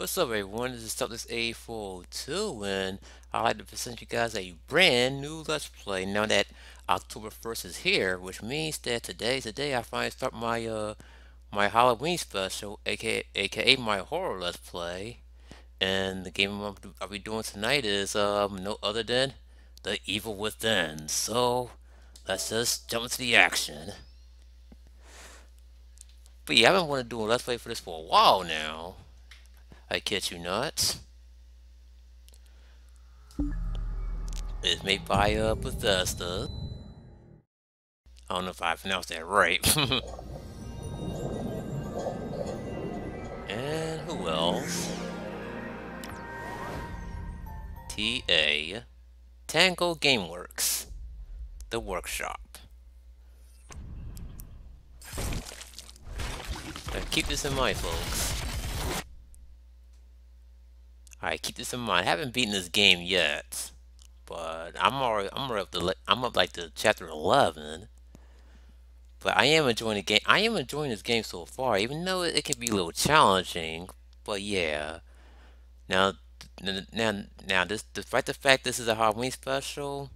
What's up everyone, this is Celtics 8402 and I'd like to present you guys a brand new Let's Play now that October 1st is here, which means that today today I finally start my uh my Halloween special, aka aka my horror Let's Play. And the game I'll be doing tonight is um no other than The Evil Within. So let's just jump into the action. But yeah, I've been wanting to do a Let's Play for this for a while now. I catch you nuts. It's made by uh, Bethesda. I don't know if I pronounced that right. and who else? TA Tango Gameworks. The Workshop. Now keep this in mind, folks. Alright, keep this in mind. I haven't beaten this game yet, but I'm already I'm already up I'm up like to chapter 11. But I am enjoying the game. I am enjoying this game so far, even though it, it can be a little challenging. But yeah, now now now this despite the fact this is a Halloween special,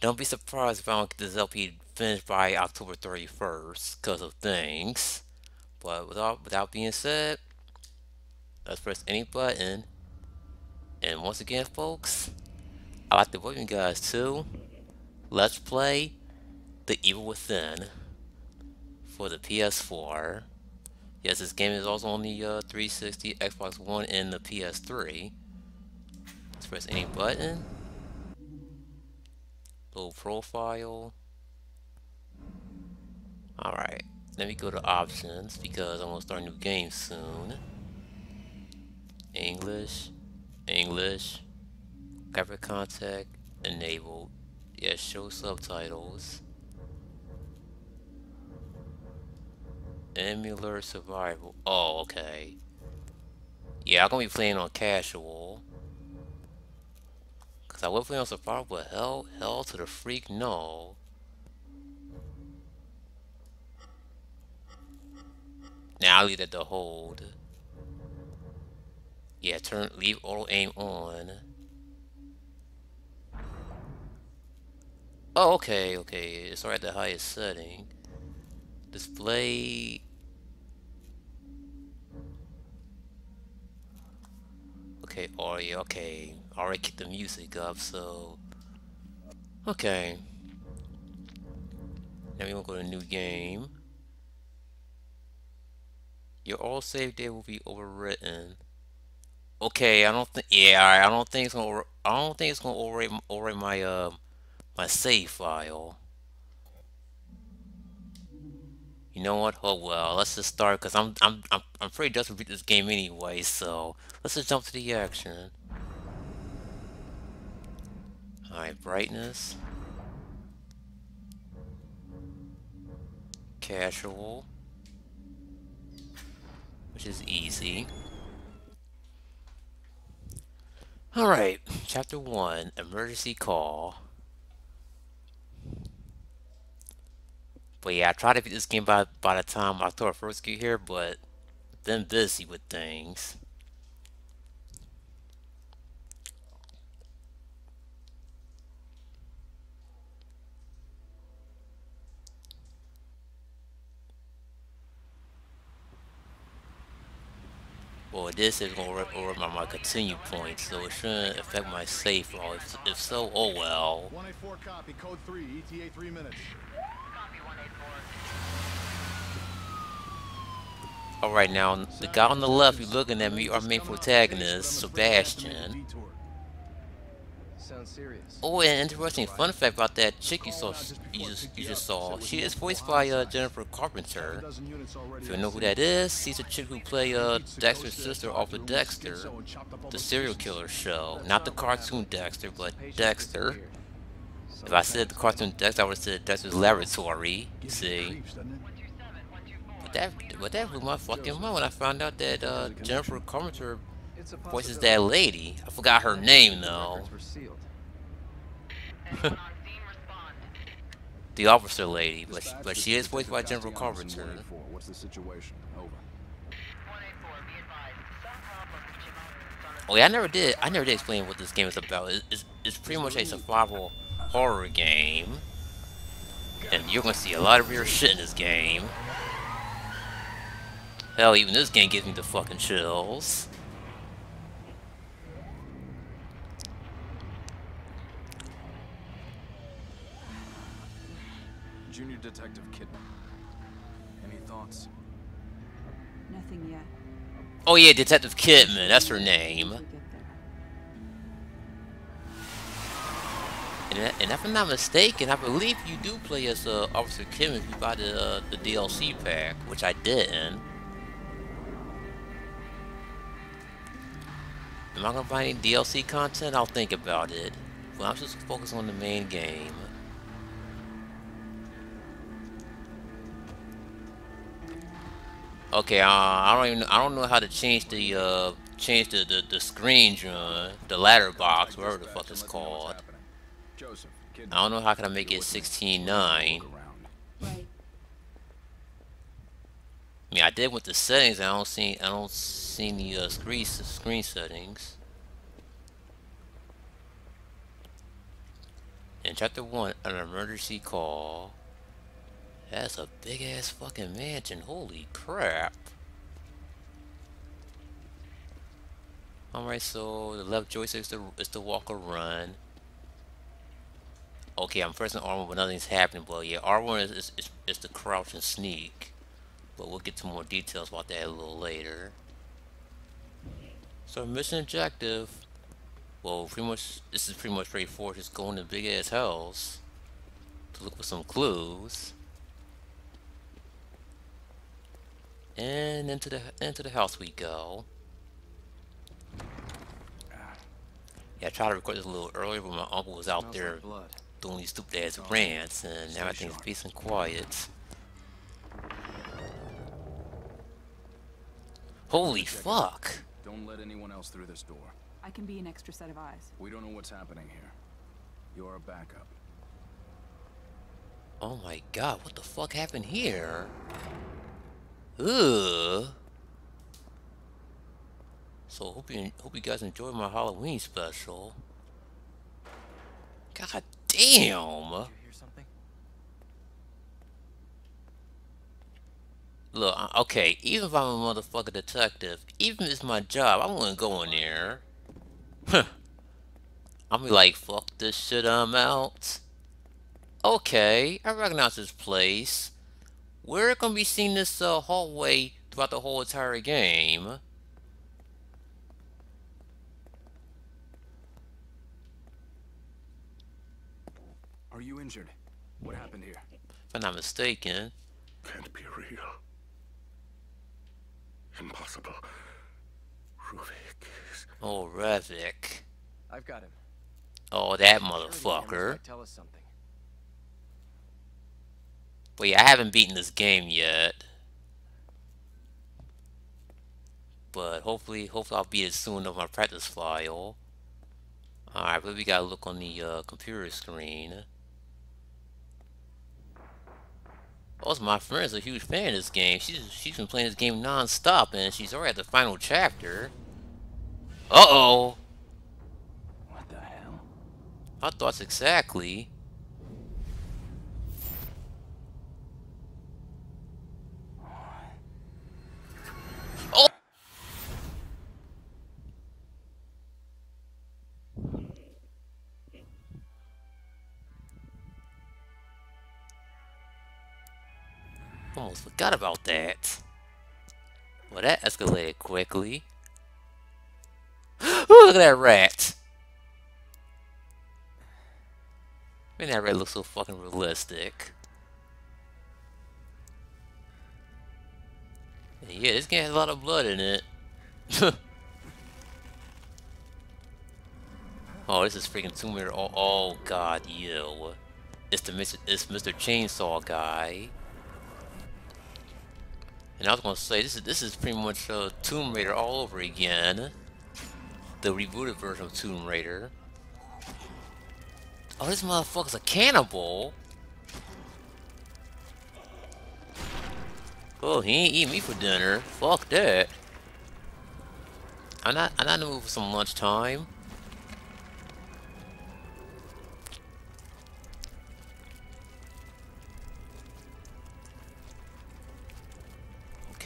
don't be surprised if I don't get this LP finished by October 31st because of things. But without without being said, let's press any button and once again, folks, I'd like to welcome you guys to Let's Play The Evil Within for the PS4. Yes, this game is also on the uh, 360, Xbox One, and the PS3. Let's press any button. Low profile. Alright, let me go to options because I'm going to start a new game soon. English. English, graphic contact enabled. Yes, show subtitles. Emular survival. Oh, okay. Yeah, I'm gonna be playing on casual. Cause I will play on survival, but hell, hell to the freak, no. Now I leave that to hold. Yeah, turn leave auto aim on. Oh, okay, okay. It's already at the highest setting. Display. Okay, audio. Okay, already keep the music up. So, okay. Now we gonna go to new game. Your all save data will be overwritten. Okay, I don't think. Yeah, I don't think it's gonna. I don't think it's gonna overwrite overwrite my uh my save file. You know what? Oh well, let's just start because I'm I'm I'm I'm pretty desperate to beat this game anyway. So let's just jump to the action. All right, brightness, casual, which is easy. Alright, chapter 1, emergency call. But yeah, I tried to beat this game by, by the time October 1st get here, but then busy with things. Well, this is going to over my, continue points, so it shouldn't affect my save file. If, if so, oh well. 184 copy, code 3, ETA 3 minutes. Alright, now, the guy on the left who's looking at me, our main protagonist, Sebastian. Oh, an interesting fun fact about that chick you saw, you just, you just saw. She is voiced by uh, Jennifer Carpenter. If you know who that is, she's a chick who played uh, Dexter's sister off of Dexter, the serial killer show. Not the cartoon Dexter, but Dexter. If I said the cartoon Dexter, I would have said Dexter's Laboratory. You see. But that, but that blew my fucking mind when I found out that uh, Jennifer Carpenter voices that lady. I forgot her name though. the officer lady, but but she is voiced by Jennifer Carpenter. What's the situation? Over. Oh yeah, I never did. I never did explain what this game is about. It's, it's, it's pretty much a survival horror game, and you're gonna see a lot of weird shit in this game. Hell, even this game gives me the fucking chills. Junior Detective Kidman. Any thoughts? Nothing yet. Oh yeah, Detective Kidman, that's her name. We'll get there. And, and if I'm not mistaken, I believe you do play as uh, Officer Kidman if you buy the, uh, the DLC pack, which I didn't. Am I gonna buy any DLC content? I'll think about it. Well, I'm just focused on the main game. Okay, uh, I don't even I don't know how to change the uh change the the, the screen John, the letterbox, whatever the fuck it's called. Joseph, I don't know how can I make it 16.9. Right. I mean, I did with the settings. I don't see. I don't see the uh, screen screen settings. In chapter one, an emergency call. That's a big ass fucking mansion. Holy crap! All right, so the left joystick is to, is the walk or run. Okay, I'm pressing R1 but nothing's happening. But yeah, R1 is is, is, is the crouch and sneak. But we'll get to more details about that a little later. So mission objective. Well, pretty much this is pretty much straightforward. Just go in the big ass house to look for some clues. And into the into the house we go. Yeah, I tried to record this a little earlier, but my uncle was out there like doing these stupid ass rants, and Stay everything's sharp. peace and quiet. Holy Check it. fuck! Don't let anyone else through this door. I can be an extra set of eyes. We don't know what's happening here. You're a backup. Oh my god, what the fuck happened here? Ugh. So hope you hope you guys enjoy my Halloween special. God damn! Did you hear something? Look, okay, even if I'm a motherfucker detective, even if it's my job, I wouldn't go in there. Huh. I'll be like, fuck this shit, I'm out. Okay, I recognize this place. We're gonna be seeing this uh, hallway throughout the whole entire game. Are you injured? What happened here? If I'm not mistaken. Can't be real. Impossible. Ruvik is. Oh, Ruvik. I've got him. Oh, that motherfucker. Tell us something. But yeah, I haven't beaten this game yet. But hopefully, hopefully I'll beat it soon on my practice file. Alright, but we gotta look on the uh, computer screen. Also, my friend's a huge fan of this game. She's she's been playing this game non-stop, and she's already at the final chapter. Uh-oh! What the hell? I thoughts exactly. Almost forgot about that. Well, that escalated quickly. Ooh, look at that rat! Man, that rat looks so fucking realistic. Yeah, this game has a lot of blood in it. oh, this is freaking Tomb Raider. Oh, oh god, yo. It's the Mr. It's Mr. Chainsaw guy. And I was gonna say this is this is pretty much uh, Tomb Raider all over again. The rebooted version of Tomb Raider. Oh, this motherfucker's a cannibal. Oh, he ain't eating me for dinner. Fuck that. I'm not. I'm not in the mood for some lunchtime.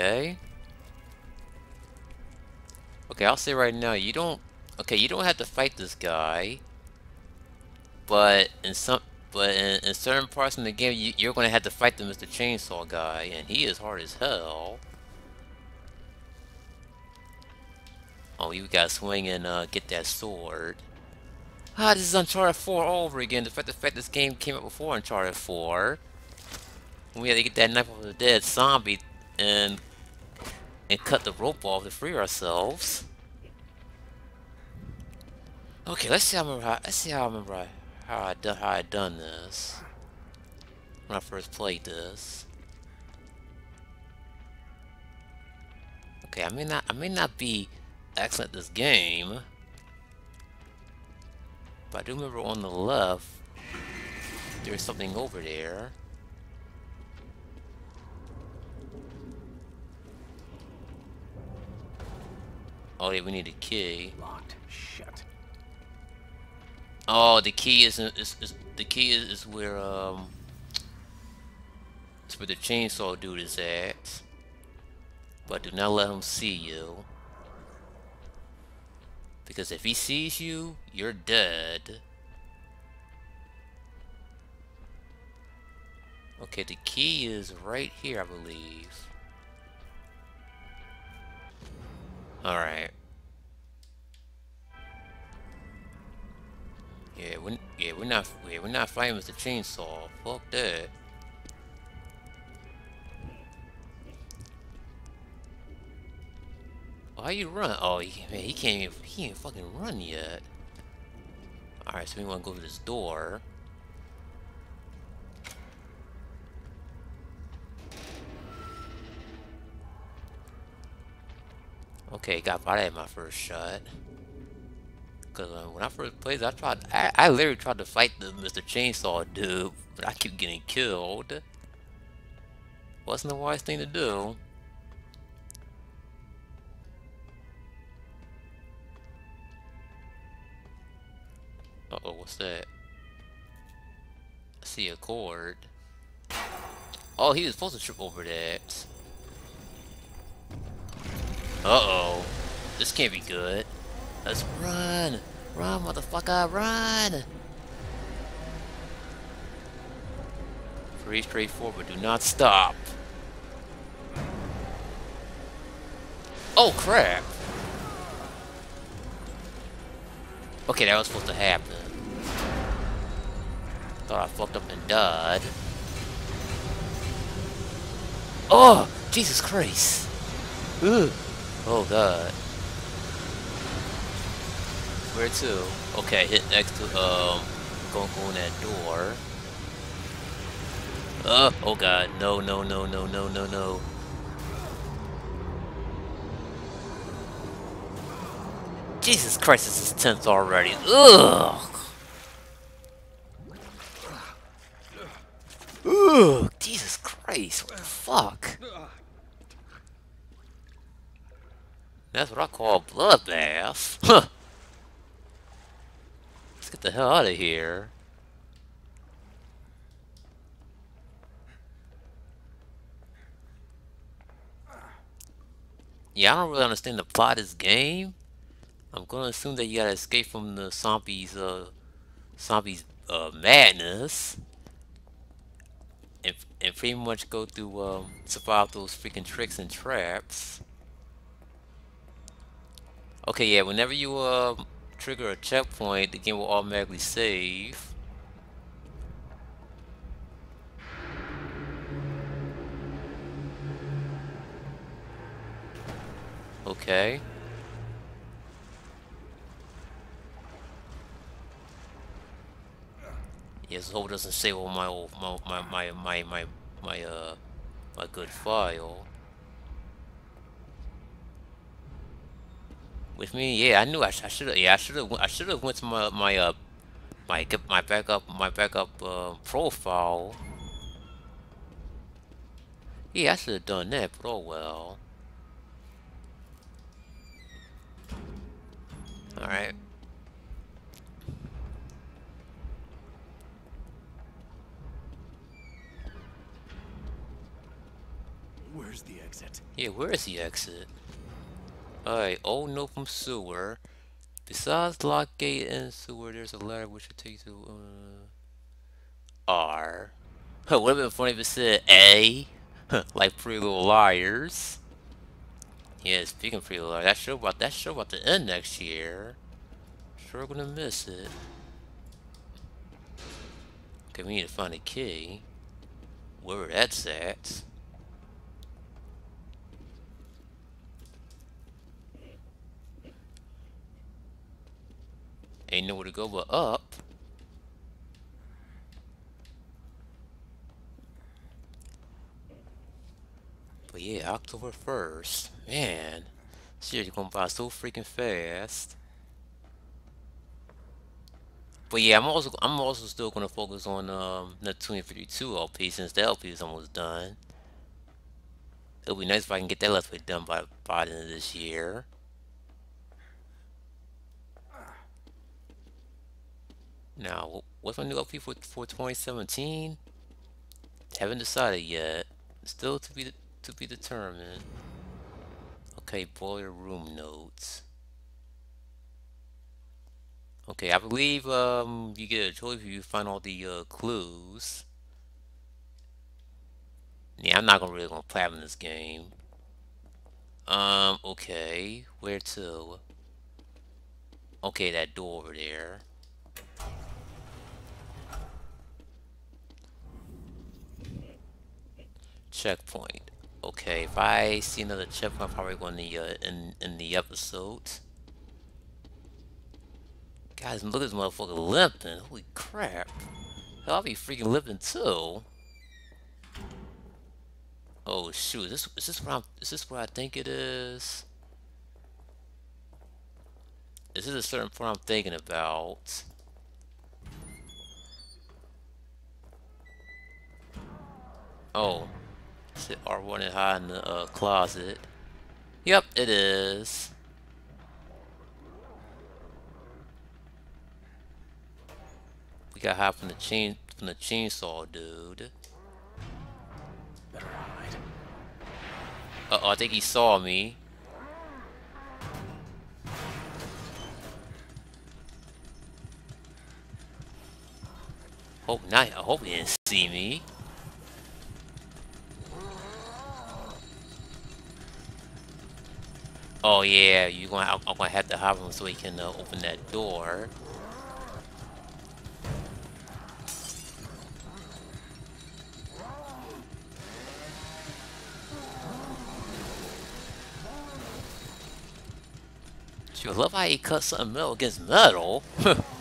Okay. Okay, I'll say right now, you don't. Okay, you don't have to fight this guy. But in some, but in, in certain parts in the game, you, you're going to have to fight the Mr. Chainsaw guy, and he is hard as hell. Oh, you gotta swing and uh, get that sword. Ah, this is Uncharted 4 all over again. The fact, the fact this game came out before Uncharted 4. We had to get that knife off the dead zombie and and cut the rope off to free ourselves. Okay, let's see how I remember how, let's see how I remember how, how I done how I done this when I first played this. Okay, I may not I may not be excellent at this game, but I do remember on the left there's something over there. Oh yeah, we need a key. Locked. Shut. Oh, the key is, is, is the key is, is where um, it's where the chainsaw dude is at. But do not let him see you, because if he sees you, you're dead. Okay, the key is right here, I believe. Alright. Yeah, we yeah we're not yeah, we're not fighting with the chainsaw. Fuck that. Why you run? Oh, he, man, he can't even he can't fucking run yet. All right, so we want to go to this door. Okay, got by at my first shot. Cause uh, when I first played, I tried, I, I literally tried to fight the Mr. Chainsaw dude, but I keep getting killed. Wasn't the wise thing to do. Uh oh, what's that? I see a cord. Oh, he was supposed to trip over that. Uh-oh. This can't be good. Let's run! Run, motherfucker, run! Pretty straightforward, do not stop. Oh, crap! Okay, that was supposed to happen. Thought I fucked up and died. Oh! Jesus Christ! Ugh! Oh god. Where to? Okay, hit next to, um, go go in that door. Uh, oh god, no, no, no, no, no, no, no. Jesus Christ, this is tense already. Ugh! Ugh! Jesus Christ, what the fuck? That's what I call a bloodbath. Huh. Let's get the hell out of here. Yeah, I don't really understand the plot of this game. I'm gonna assume that you gotta escape from the zombies, uh, zombies, uh, madness. And, and pretty much go through, um, survive those freaking tricks and traps. Okay, yeah, whenever you uh, trigger a checkpoint, the game will automatically save. Okay. Yes, hope it doesn't save all my old, my my my my my, my uh my good file. With me, yeah, I knew I, I should have. Yeah, I should have. I should have went to my my uh my my backup my backup uh, profile. Yeah, I should have done that, but oh well. Alright. Where's the exit? Yeah, where is the exit? Alright, old from sewer. Besides lock gate and sewer, there's a letter which should take to uh, R. Would have been funny if it said A, like Pretty Little Liars. Yeah, speaking of Pretty Little Liars, that show about that show about to end next year. Sure gonna miss it. Okay, we need to find a key. Where that's at. Ain't nowhere to go but up. But yeah, October 1st. Man, this year's going by so freaking fast. But yeah, I'm also I'm also still gonna focus on um the 2052 LP since the LP is almost done. It'll be nice if I can get that Let's done by by the end of this year. Now, what's my new LP for, for 2017? Haven't decided yet. Still to be to be determined. Okay, boiler room notes. Okay, I believe um you get a choice if you find all the uh, clues. Yeah, I'm not gonna really gonna play in this game. Um, okay, where to? Okay, that door over there. Checkpoint. Okay, if I see another checkpoint, I'm probably going to uh, in in the episode. Guys, look at this motherfucker limping. Holy crap! Hell, I'll be freaking limping too. Oh shoot! Is this is this what I'm? Is this what I think it is? Is this a certain point I'm thinking about? Oh. Sit R1 and hide in the uh, closet. Yep, it is. We got hide from the chain from the chainsaw dude. Better hide. Uh oh, I think he saw me. Hope not. I hope he didn't see me. Oh yeah, you gonna I'm, gonna have to have him so he can uh, open that door. Sure, love how he cut something metal against metal.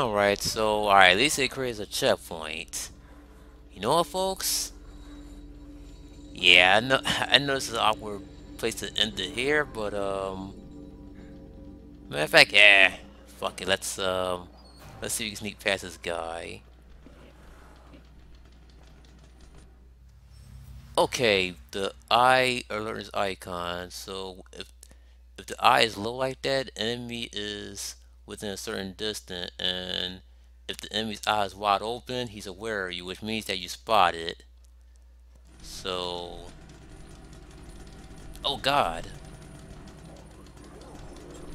Alright, so, alright, at least it creates a checkpoint. You know what, folks? Yeah, I know, I know this is an awkward place to end it here, but, um... Matter of fact, yeah, fuck it, let's, um... Let's see if we can sneak past this guy. Okay, the eye alerts icon, so if, if the eye is low like that, enemy is within a certain distance and if the enemy's eye is wide open he's aware of you which means that you spot it so oh god.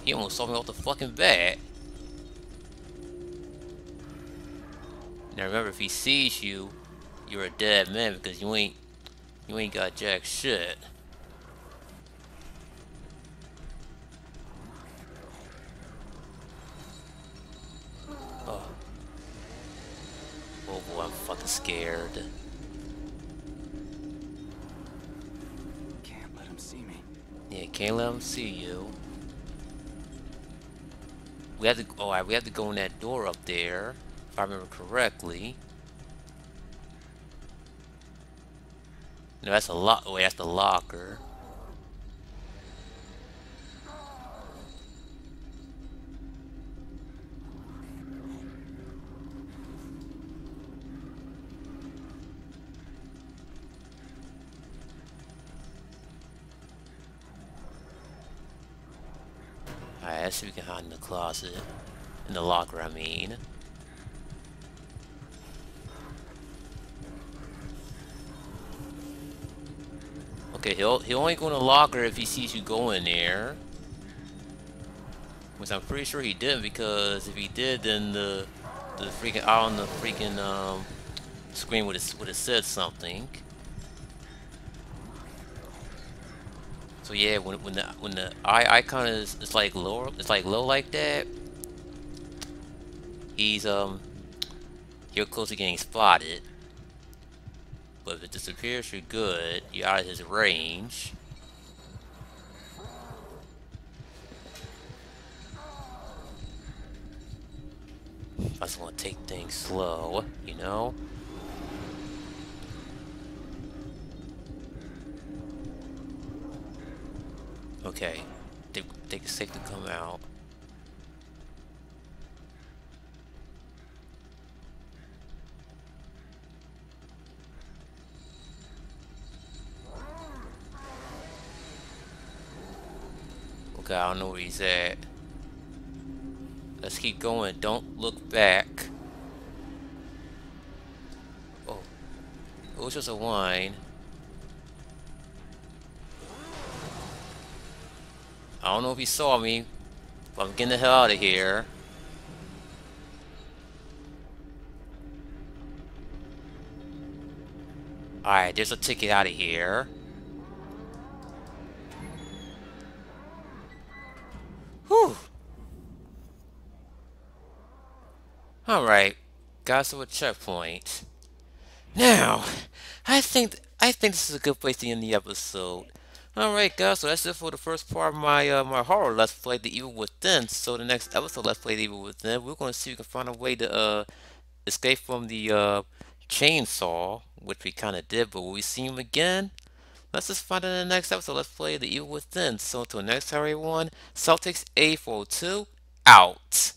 He almost saw me off the fucking bat. Now remember if he sees you you're a dead man because you ain't you ain't got jack shit Oh, fucking scared. Can't let him see me. Yeah, can't let him see you. We have to. Oh, right, we have to go in that door up there, if I remember correctly. No, that's a lock. Oh, wait, that's the locker. If we can hide in the closet. In the locker, I mean. Okay, he'll he'll only go in the locker if he sees you go in there. Which I'm pretty sure he didn't because if he did then the the freaking eye on the freaking um screen would have would have said something. So yeah, when when the when the eye icon is it's like lower, it's like low like that. He's um, you're close to getting spotted. But if it disappears, you're good. You're out of his range. I just want to take things slow, you know? Okay. They, they can safe to come out. Okay, I don't know where he's at. Let's keep going. Don't look back. Oh. It was just a whine. I don't know if he saw me, but I'm getting the hell out of here. Alright, there's a ticket out of here. Whew. Alright, got to a checkpoint. Now, I think I think this is a good place to end the episode. Alright guys, so that's it for the first part of my uh, my horror Let's Play The Evil Within. So the next episode Let's Play The Evil Within, we're going to see if we can find a way to uh, escape from the uh, chainsaw, which we kind of did, but will we see him again? Let's just find out in the next episode. Let's play The Evil Within. So until next time everyone, Celtics A42 out.